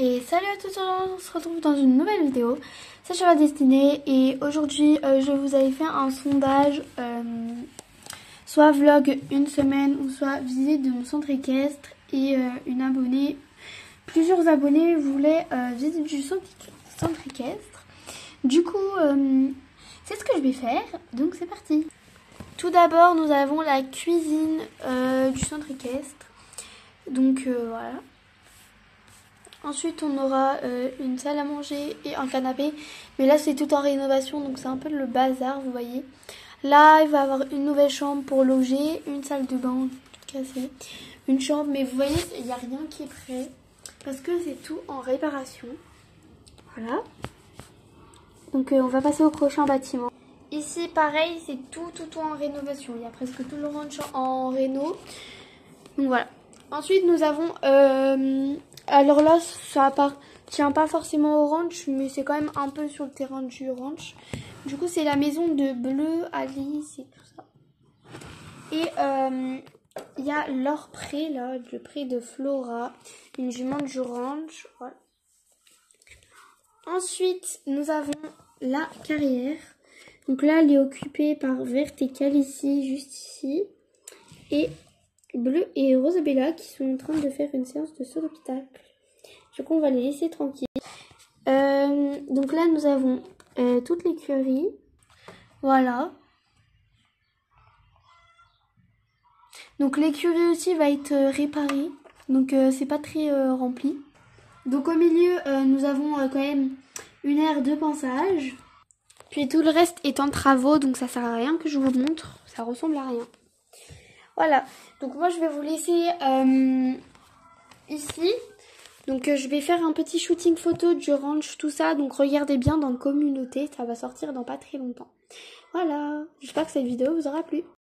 Et salut à tous, on se retrouve dans une nouvelle vidéo. C'est Chava Destinée et aujourd'hui euh, je vous avais fait un sondage, euh, soit vlog une semaine ou soit visite de mon centre équestre et euh, une abonnée, plusieurs abonnés voulaient visite du centre, centre équestre. Du coup, c'est ce que je vais faire, donc c'est parti. Tout d'abord, nous avons la cuisine du centre équestre. Donc voilà. Ensuite, on aura euh, une salle à manger et un canapé. Mais là, c'est tout en rénovation, donc c'est un peu le bazar, vous voyez. Là, il va y avoir une nouvelle chambre pour loger, une salle de bain toute cassée, une chambre. Mais vous voyez, il n'y a rien qui est prêt parce que c'est tout en réparation. Voilà. Donc, euh, on va passer au prochain bâtiment. Ici, pareil, c'est tout, tout, tout en rénovation. Il y a presque tout le ranch en réno. Donc, voilà. Ensuite, nous avons euh, alors là, ça appartient pas forcément au ranch, mais c'est quand même un peu sur le terrain du ranch. Du coup, c'est la maison de Bleu, Alice et tout ça. Et euh, il y a leur pré, là, le pré de Flora, une jument du ranch. Ensuite, nous avons la carrière. Donc là, elle est occupée par Verte et juste ici. Et Bleu et Rosabella qui sont en train de faire une séance de saut d'obstacle. Coup, on va les laisser tranquilles. Euh, donc là, nous avons euh, toutes les curies. Voilà. Donc l'écurie aussi va être euh, réparée. Donc c'est pas très rempli. Donc au milieu, nous avons quand même une aire de pensage. Puis tout le reste est en travaux, donc ça sert à rien que je vous montre. Ça ressemble à rien. Voilà. Donc moi je vais vous laisser euh, ici. Donc euh, je vais faire un petit shooting photo du ranch, tout ça. Donc regardez bien dans la communauté, ça va sortir dans pas très longtemps. Voilà, j'espère que cette vidéo vous aura plu.